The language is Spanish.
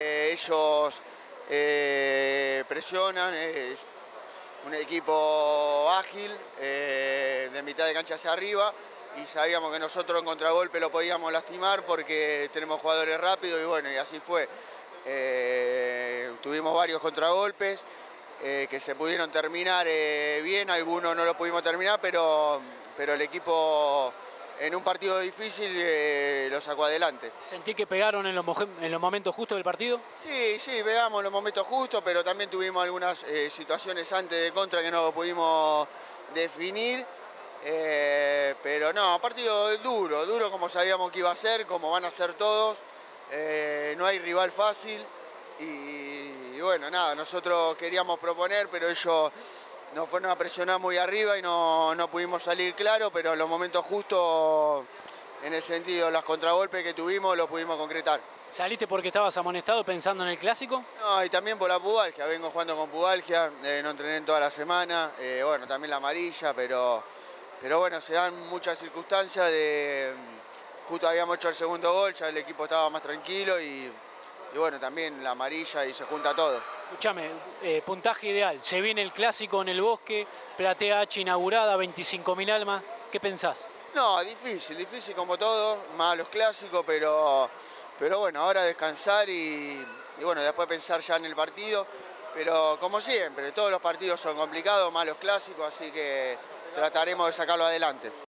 Eh, ellos eh, presionan, es un equipo ágil, eh, de mitad de cancha hacia arriba, y sabíamos que nosotros en contragolpe lo podíamos lastimar porque tenemos jugadores rápidos y bueno, y así fue. tuvimos varios contragolpes que se pudieron terminar bien, algunos no lo pudimos terminar, pero, pero el equipo en un partido difícil eh, lo sacó adelante. ¿Sentí que pegaron en los, en los momentos justos del partido? Sí, sí, pegamos en los momentos justos, pero también tuvimos algunas eh, situaciones antes de contra que no pudimos definir. Eh, pero no, partido duro, duro como sabíamos que iba a ser, como van a ser todos. no hay rival fácil y, y bueno, nada, nosotros queríamos proponer, pero ellos nos fueron a presionar muy arriba y no, pudimos salir claro, pero en los momentos justos, en el sentido, los contragolpes que tuvimos, los pudimos concretar. ¿Saliste porque estabas amonestado pensando en el clásico? No, y también por la pubalgia, vengo jugando con pubalgia, eh, no entrené toda la semana, eh, bueno, también la amarilla, pero, pero bueno, se dan muchas circunstancias de... Justo habíamos hecho el segundo gol, ya el equipo estaba más tranquilo y, y bueno, también la amarilla y se junta todo. Escúchame, eh, puntaje ideal. Se viene el clásico en el bosque, platea H inaugurada, 25.000 almas. ¿Qué pensás? No, difícil, difícil como todo, más los clásicos, pero, pero bueno, ahora descansar y, y bueno, después pensar ya en el partido. Pero como siempre, todos los partidos son complicados, más los clásicos, así que trataremos de sacarlo adelante.